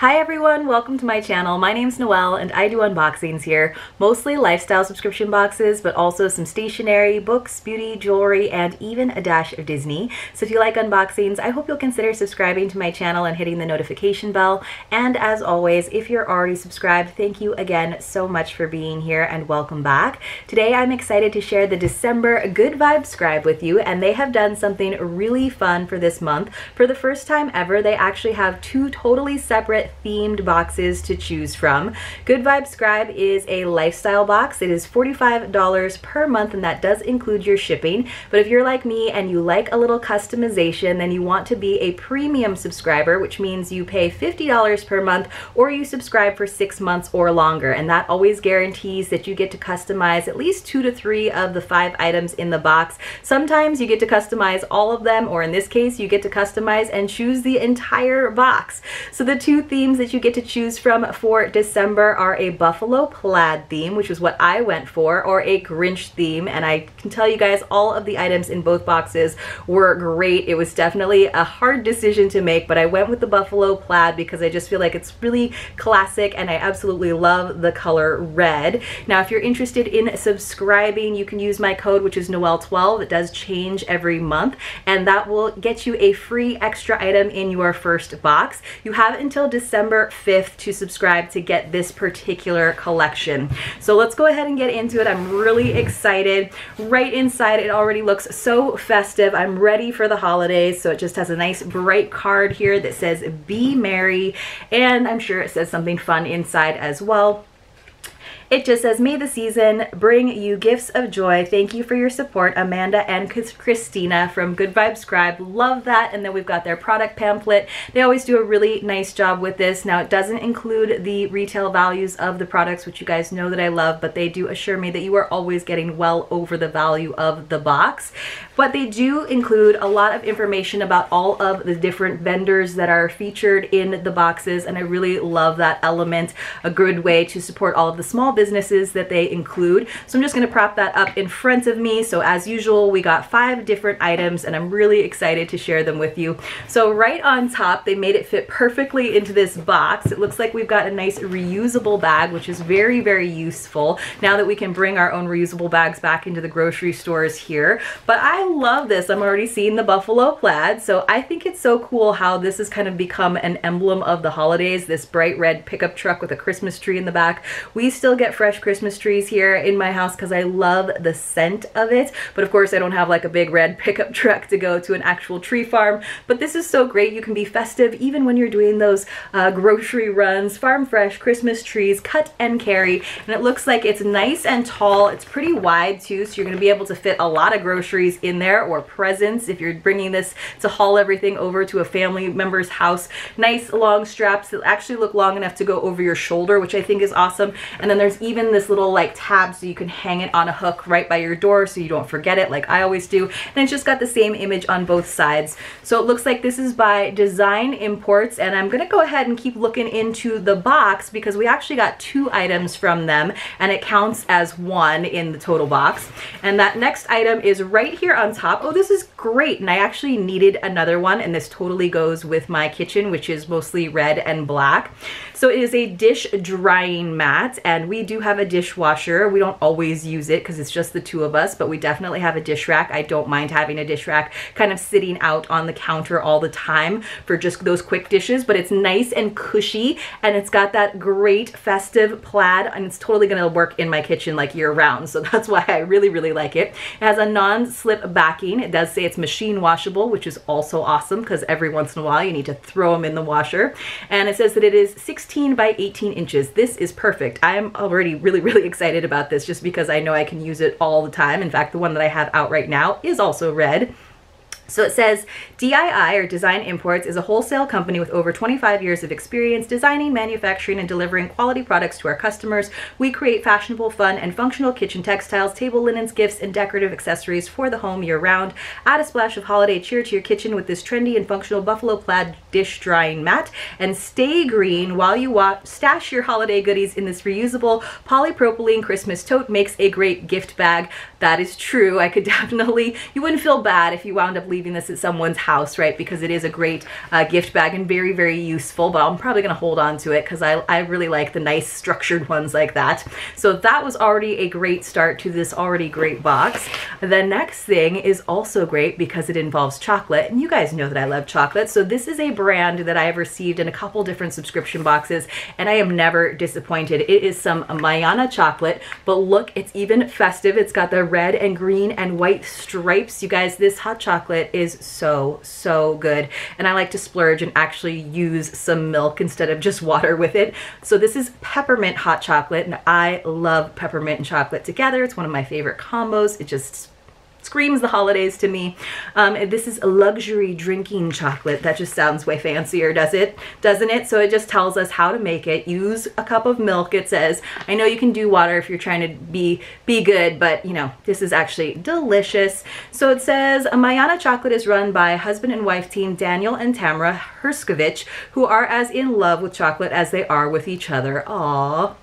Hi everyone, welcome to my channel. My name's Noël and I do unboxings here, mostly lifestyle subscription boxes, but also some stationery, books, beauty, jewelry, and even a dash of Disney. So if you like unboxings, I hope you'll consider subscribing to my channel and hitting the notification bell. And as always, if you're already subscribed, thank you again so much for being here and welcome back. Today I'm excited to share the December Good Vibes Scribe with you and they have done something really fun for this month. For the first time ever, they actually have two totally separate themed boxes to choose from. Good Vibe Scribe is a lifestyle box. It is $45 per month and that does include your shipping. But if you're like me and you like a little customization, then you want to be a premium subscriber, which means you pay $50 per month or you subscribe for six months or longer. And that always guarantees that you get to customize at least two to three of the five items in the box. Sometimes you get to customize all of them, or in this case, you get to customize and choose the entire box. So the two themes themes that you get to choose from for December are a buffalo plaid theme, which is what I went for, or a Grinch theme. And I can tell you guys all of the items in both boxes were great. It was definitely a hard decision to make, but I went with the buffalo plaid because I just feel like it's really classic and I absolutely love the color red. Now, if you're interested in subscribing, you can use my code, which is Noel12. It does change every month, and that will get you a free extra item in your first box. You have until December December 5th to subscribe to get this particular collection. So let's go ahead and get into it. I'm really excited. Right inside it already looks so festive. I'm ready for the holidays. So it just has a nice bright card here that says be merry and I'm sure it says something fun inside as well. It just says, May the season bring you gifts of joy. Thank you for your support, Amanda and Christina from Good Vibe Scribe. Love that. And then we've got their product pamphlet. They always do a really nice job with this. Now, it doesn't include the retail values of the products, which you guys know that I love, but they do assure me that you are always getting well over the value of the box. But they do include a lot of information about all of the different vendors that are featured in the boxes, and I really love that element. A good way to support all of the small businesses that they include. So I'm just gonna prop that up in front of me. So as usual, we got five different items and I'm really excited to share them with you. So right on top, they made it fit perfectly into this box. It looks like we've got a nice reusable bag, which is very, very useful now that we can bring our own reusable bags back into the grocery stores here. But I love this. I'm already seeing the buffalo plaid. So I think it's so cool how this has kind of become an emblem of the holidays, this bright red pickup truck with a Christmas tree in the back. We still get fresh Christmas trees here in my house because I love the scent of it. But of course I don't have like a big red pickup truck to go to an actual tree farm. But this is so great. You can be festive even when you're doing those uh, grocery runs, farm fresh Christmas trees, cut and carry. And it looks like it's nice and tall. It's pretty wide too, so you're gonna be able to fit a lot of groceries in there or presents if you're bringing this to haul everything over to a family member's house. Nice long straps that actually look long enough to go over your shoulder, which I think is awesome. And then there's even this little like tab so you can hang it on a hook right by your door so you don't forget it like I always do. And it's just got the same image on both sides. So it looks like this is by Design Imports and I'm gonna go ahead and keep looking into the box because we actually got two items from them and it counts as one in the total box. And that next item is right here on top. Oh, this is great. And I actually needed another one and this totally goes with my kitchen, which is mostly red and black. So it is a dish drying mat and we do have a dishwasher. We don't always use it because it's just the two of us, but we definitely have a dish rack. I don't mind having a dish rack kind of sitting out on the counter all the time for just those quick dishes, but it's nice and cushy and it's got that great festive plaid and it's totally gonna work in my kitchen like year round. So that's why I really, really like it. It has a non-slip backing. It does say it's machine washable, which is also awesome because every once in a while you need to throw them in the washer. And it says that it is 16 16 by 18 inches. This is perfect. I'm already really, really excited about this just because I know I can use it all the time. In fact, the one that I have out right now is also red. So it says DII or Design Imports is a wholesale company with over 25 years of experience designing, manufacturing, and delivering quality products to our customers. We create fashionable, fun, and functional kitchen textiles, table linens, gifts, and decorative accessories for the home year round. Add a splash of holiday cheer to your kitchen with this trendy and functional buffalo plaid dish drying mat and stay green while you watch, stash your holiday goodies in this reusable polypropylene Christmas tote makes a great gift bag. That is true. I could definitely, you wouldn't feel bad if you wound up leaving leaving this at someone's house, right? Because it is a great uh, gift bag and very, very useful, but I'm probably gonna hold on to it because I, I really like the nice structured ones like that. So that was already a great start to this already great box. The next thing is also great because it involves chocolate, and you guys know that I love chocolate. So this is a brand that I have received in a couple different subscription boxes, and I am never disappointed. It is some Mayana chocolate, but look, it's even festive. It's got the red and green and white stripes. You guys, this hot chocolate is so, so good. And I like to splurge and actually use some milk instead of just water with it. So this is peppermint hot chocolate, and I love peppermint and chocolate together. It's one of my favorite combos. It just screams the holidays to me. Um, this is a luxury drinking chocolate. That just sounds way fancier, does it? Doesn't it? So it just tells us how to make it. Use a cup of milk, it says. I know you can do water if you're trying to be, be good, but you know, this is actually delicious. So it says, Mayana Chocolate is run by husband and wife team Daniel and Tamara Herskovich, who are as in love with chocolate as they are with each other. Aww.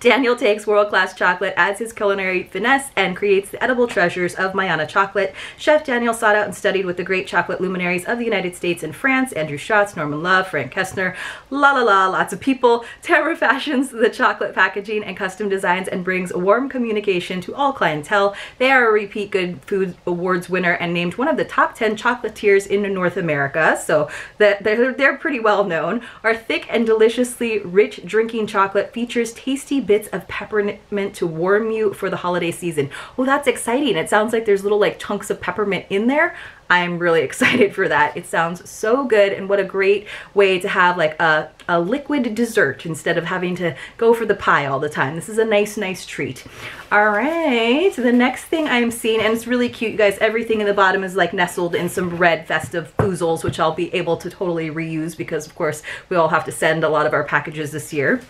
Daniel takes world-class chocolate, adds his culinary finesse, and creates the edible treasures of Mayana chocolate. Chef Daniel sought out and studied with the great chocolate luminaries of the United States and France, Andrew Shotts, Norman Love, Frank Kestner, la la la, lots of people. Tamara fashions the chocolate packaging and custom designs and brings warm communication to all clientele. They are a repeat Good Food Awards winner and named one of the top 10 chocolatiers in North America, so they're pretty well known. Our thick and deliciously rich drinking chocolate features tasty bits of peppermint to warm you for the holiday season. Oh, that's exciting. It sounds like there's little like chunks of peppermint in there. I'm really excited for that. It sounds so good and what a great way to have like a, a liquid dessert instead of having to go for the pie all the time. This is a nice, nice treat. All right, the next thing I'm seeing, and it's really cute, you guys, everything in the bottom is like nestled in some red festive oozles, which I'll be able to totally reuse because of course we all have to send a lot of our packages this year.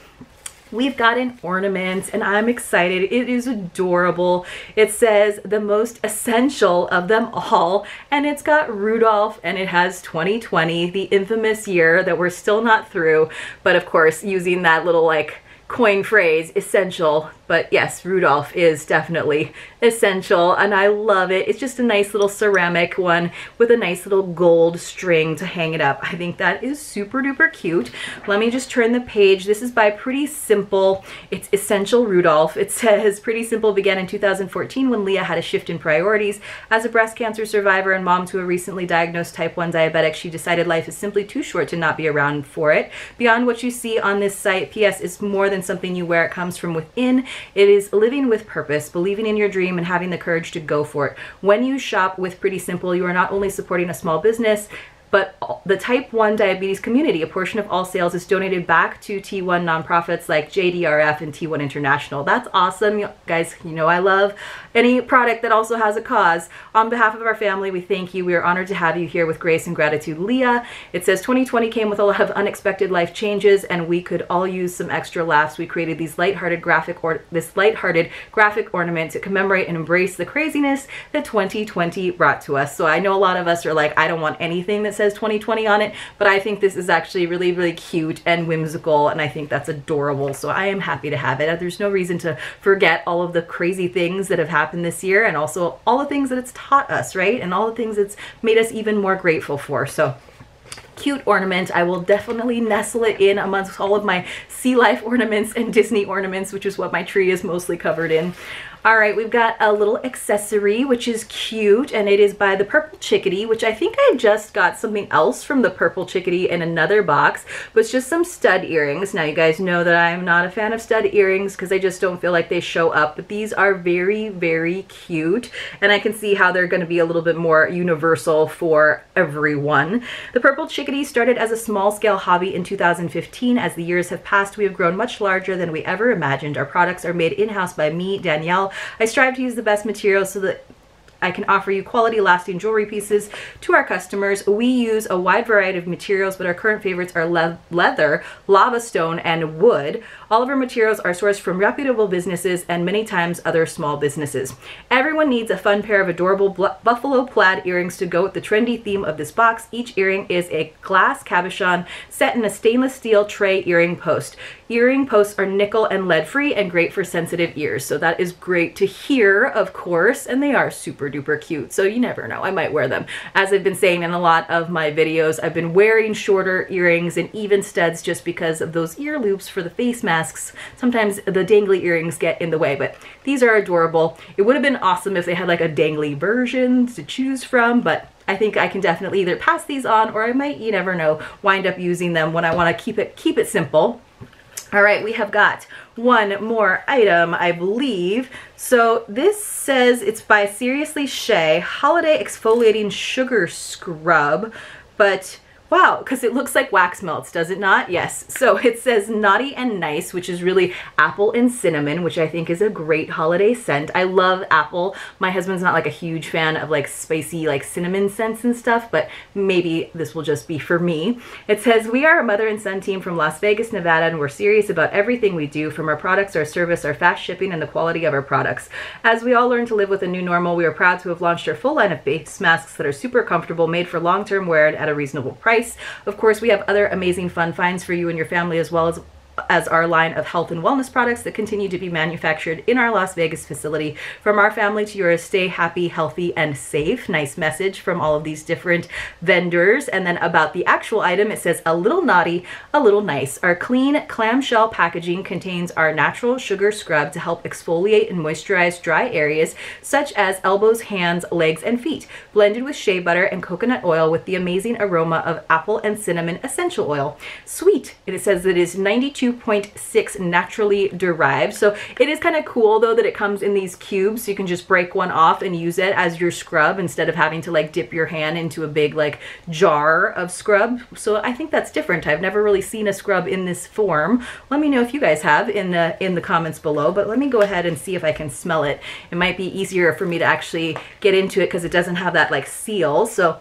We've gotten ornaments and I'm excited. It is adorable. It says the most essential of them all and it's got Rudolph and it has 2020, the infamous year that we're still not through. But of course, using that little like coin phrase, essential. But yes, Rudolph is definitely essential and I love it. It's just a nice little ceramic one with a nice little gold string to hang it up. I think that is super duper cute. Let me just turn the page. This is by Pretty Simple. It's Essential Rudolph. It says Pretty Simple began in 2014 when Leah had a shift in priorities. As a breast cancer survivor and mom to a recently diagnosed type 1 diabetic, she decided life is simply too short to not be around for it. Beyond what you see on this site, PS is more than something you wear. It comes from within. It is living with purpose, believing in your dream, and having the courage to go for it. When you shop with Pretty Simple, you are not only supporting a small business, but the type 1 diabetes community, a portion of all sales is donated back to T1 nonprofits like JDRF and T1 International. That's awesome. You guys, you know I love any product that also has a cause. On behalf of our family, we thank you. We are honored to have you here with grace and gratitude. Leah, it says 2020 came with a lot of unexpected life changes and we could all use some extra laughs. We created these lighthearted graphic or this lighthearted graphic ornament to commemorate and embrace the craziness that 2020 brought to us. So I know a lot of us are like, I don't want anything that's says 2020 on it, but I think this is actually really, really cute and whimsical, and I think that's adorable, so I am happy to have it. There's no reason to forget all of the crazy things that have happened this year, and also all the things that it's taught us, right? And all the things it's made us even more grateful for, so cute ornament. I will definitely nestle it in amongst all of my sea life ornaments and Disney ornaments, which is what my tree is mostly covered in. All right, we've got a little accessory, which is cute, and it is by the Purple Chickadee, which I think I just got something else from the Purple Chickadee in another box, but it's just some stud earrings. Now, you guys know that I'm not a fan of stud earrings because I just don't feel like they show up, but these are very, very cute, and I can see how they're going to be a little bit more universal for everyone. The Purple Chickadee started as a small-scale hobby in 2015. As the years have passed, we have grown much larger than we ever imagined. Our products are made in-house by me, Danielle, I strive to use the best materials so that I can offer you quality lasting jewelry pieces to our customers. We use a wide variety of materials, but our current favorites are le leather, lava stone, and wood. All of our materials are sourced from reputable businesses and many times other small businesses. Everyone needs a fun pair of adorable buffalo plaid earrings to go with the trendy theme of this box. Each earring is a glass cabochon set in a stainless steel tray earring post. Earring posts are nickel and lead free and great for sensitive ears. So that is great to hear, of course, and they are super duper cute. So you never know, I might wear them. As I've been saying in a lot of my videos, I've been wearing shorter earrings and even studs just because of those ear loops for the face masks. Sometimes the dangly earrings get in the way, but these are adorable. It would have been awesome if they had like a dangly version to choose from, but I think I can definitely either pass these on or I might, you never know, wind up using them when I want to keep it keep it simple. All right, we have got one more item, I believe. So this says it's by Seriously Shea Holiday Exfoliating Sugar Scrub, but Wow, because it looks like wax melts, does it not? Yes. So it says Naughty and Nice, which is really apple and cinnamon, which I think is a great holiday scent. I love apple. My husband's not like a huge fan of like spicy like cinnamon scents and stuff, but maybe this will just be for me. It says, we are a mother and son team from Las Vegas, Nevada, and we're serious about everything we do, from our products, our service, our fast shipping, and the quality of our products. As we all learn to live with a new normal, we are proud to have launched our full line of face masks that are super comfortable, made for long-term wear and at a reasonable price price. Of course, we have other amazing fun finds for you and your family as well as as our line of health and wellness products that continue to be manufactured in our Las Vegas facility. From our family to yours, stay happy, healthy, and safe. Nice message from all of these different vendors. And then about the actual item, it says a little naughty, a little nice. Our clean clamshell packaging contains our natural sugar scrub to help exfoliate and moisturize dry areas such as elbows, hands, legs, and feet, blended with shea butter and coconut oil with the amazing aroma of apple and cinnamon essential oil. Sweet. And it says it is 92 2.6 naturally derived. So it is kind of cool though that it comes in these cubes. So you can just break one off and use it as your scrub instead of having to like dip your hand into a big like jar of scrub. So I think that's different. I've never really seen a scrub in this form. Let me know if you guys have in the in the comments below, but let me go ahead and see if I can smell it. It might be easier for me to actually get into it because it doesn't have that like seal. So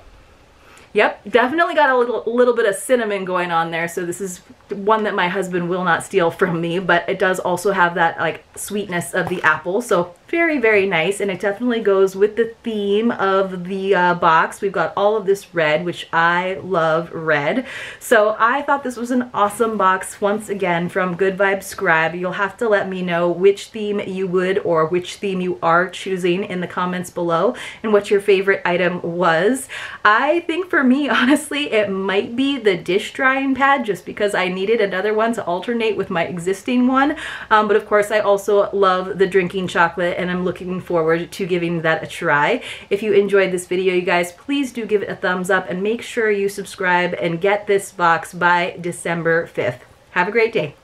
Yep, definitely got a little, little bit of cinnamon going on there. So this is one that my husband will not steal from me, but it does also have that like sweetness of the apple. So very, very nice. And it definitely goes with the theme of the uh, box. We've got all of this red, which I love red. So I thought this was an awesome box once again from Good Vibes Scribe. You'll have to let me know which theme you would or which theme you are choosing in the comments below and what your favorite item was. I think for me, honestly, it might be the dish drying pad just because I needed another one to alternate with my existing one. Um, but of course, I also love the drinking chocolate and I'm looking forward to giving that a try. If you enjoyed this video, you guys, please do give it a thumbs up and make sure you subscribe and get this box by December 5th. Have a great day.